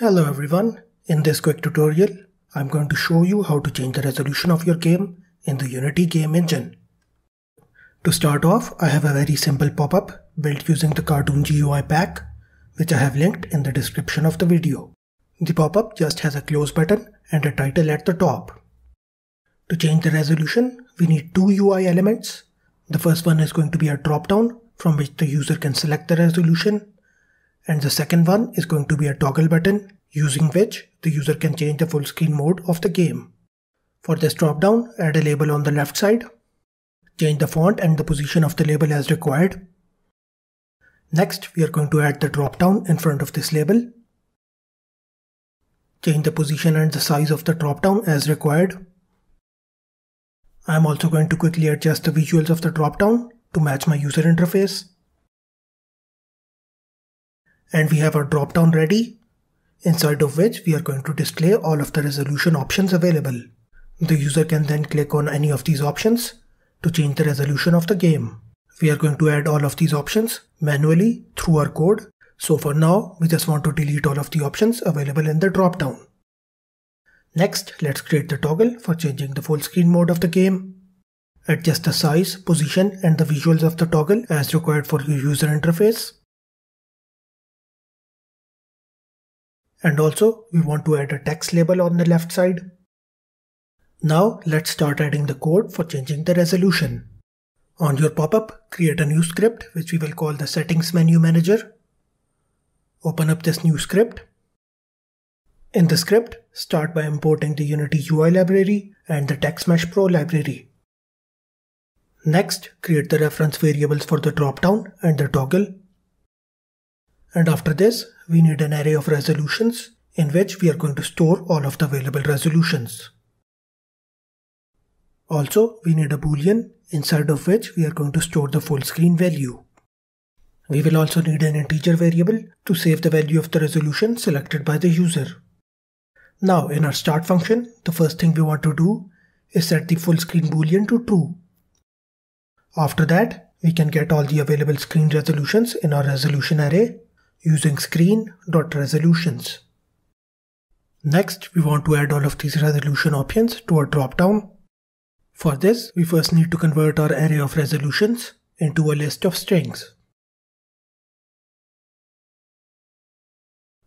Hello everyone, in this quick tutorial, I'm going to show you how to change the resolution of your game in the Unity game engine. To start off, I have a very simple pop-up built using the Cartoon GUI pack, which I have linked in the description of the video. The pop-up just has a close button and a title at the top. To change the resolution, we need two UI elements. The first one is going to be a drop-down from which the user can select the resolution and the second one is going to be a toggle button using which the user can change the full screen mode of the game. For this drop-down, add a label on the left side. Change the font and the position of the label as required. Next, we are going to add the drop-down in front of this label. Change the position and the size of the drop-down as required. I am also going to quickly adjust the visuals of the drop-down to match my user interface and we have our drop down ready, inside of which we are going to display all of the resolution options available. The user can then click on any of these options to change the resolution of the game. We are going to add all of these options manually through our code. So for now, we just want to delete all of the options available in the drop-down. Next, let's create the toggle for changing the full screen mode of the game. Adjust the size, position and the visuals of the toggle as required for your user interface. And also we want to add a text label on the left side. Now let's start adding the code for changing the resolution. On your pop-up, create a new script which we will call the settings menu manager. Open up this new script. In the script, start by importing the Unity UI library and the TextMesh Pro library. Next, create the reference variables for the dropdown and the toggle and after this, we need an array of resolutions in which we are going to store all of the available resolutions. Also, we need a boolean inside of which we are going to store the full screen value. We will also need an integer variable to save the value of the resolution selected by the user. Now in our start function, the first thing we want to do is set the full screen boolean to true. After that, we can get all the available screen resolutions in our resolution array using screen.resolutions. Next, we want to add all of these resolution options to our dropdown. For this, we first need to convert our array of resolutions into a list of strings.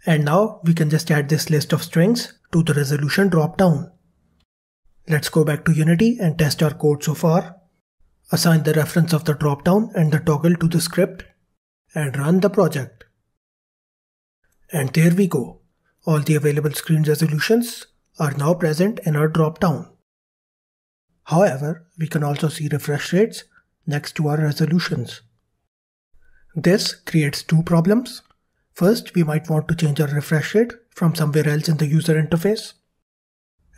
And now we can just add this list of strings to the resolution dropdown. Let's go back to Unity and test our code so far. Assign the reference of the dropdown and the toggle to the script and run the project. And there we go. All the available screen resolutions are now present in our drop-down. However, we can also see refresh rates next to our resolutions. This creates two problems. First, we might want to change our refresh rate from somewhere else in the user interface.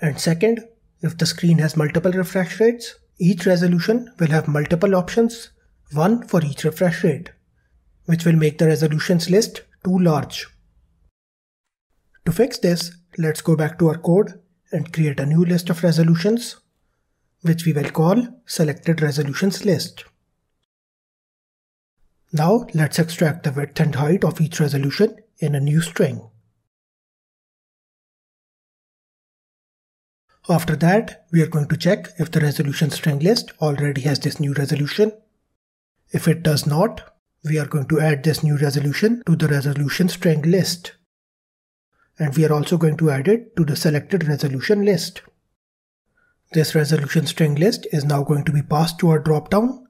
And second, if the screen has multiple refresh rates, each resolution will have multiple options, one for each refresh rate, which will make the resolutions list too large. To fix this, let's go back to our code and create a new list of resolutions, which we will call selected resolutions list. Now let's extract the width and height of each resolution in a new string. After that, we are going to check if the resolution string list already has this new resolution. If it does not, we are going to add this new resolution to the resolution string list and we are also going to add it to the selected resolution list. This resolution string list is now going to be passed to our dropdown,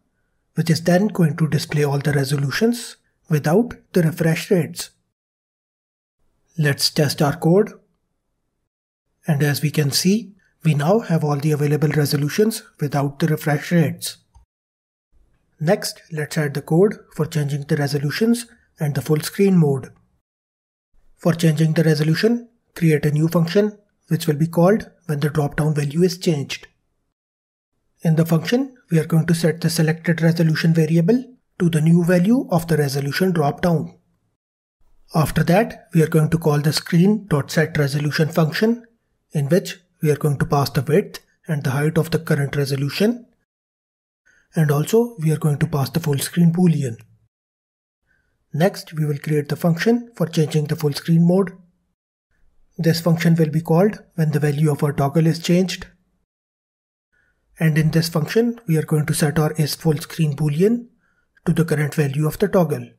which is then going to display all the resolutions without the refresh rates. Let's test our code. And as we can see, we now have all the available resolutions without the refresh rates. Next, let's add the code for changing the resolutions and the full screen mode. For changing the resolution, create a new function which will be called when the drop-down value is changed. In the function, we are going to set the selected resolution variable to the new value of the resolution drop-down. After that, we are going to call the screen.setResolution function in which we are going to pass the width and the height of the current resolution and also we are going to pass the full screen boolean. Next, we will create the function for changing the full screen mode. This function will be called when the value of our toggle is changed. And in this function, we are going to set our is full screen boolean to the current value of the toggle.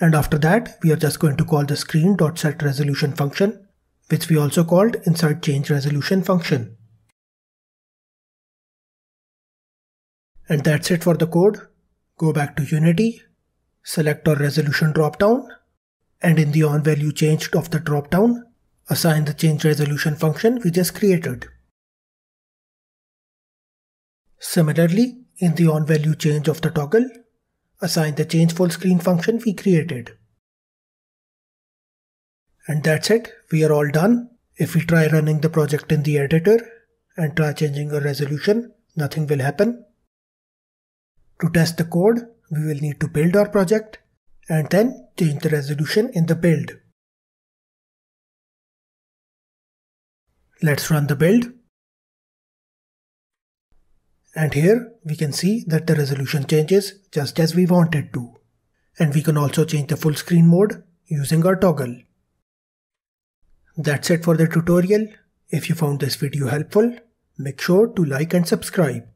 And after that, we are just going to call the screen.setResolution function, which we also called insert change resolution function. And that's it for the code. Go back to Unity, select our resolution dropdown, and in the on value changed of the dropdown, assign the change resolution function we just created. Similarly, in the on value change of the toggle, assign the change full screen function we created. And that's it, we are all done. If we try running the project in the editor and try changing a resolution, nothing will happen. To test the code, we will need to build our project and then change the resolution in the build. Let's run the build. And here we can see that the resolution changes just as we want it to. And we can also change the full screen mode using our toggle. That's it for the tutorial. If you found this video helpful, make sure to like and subscribe.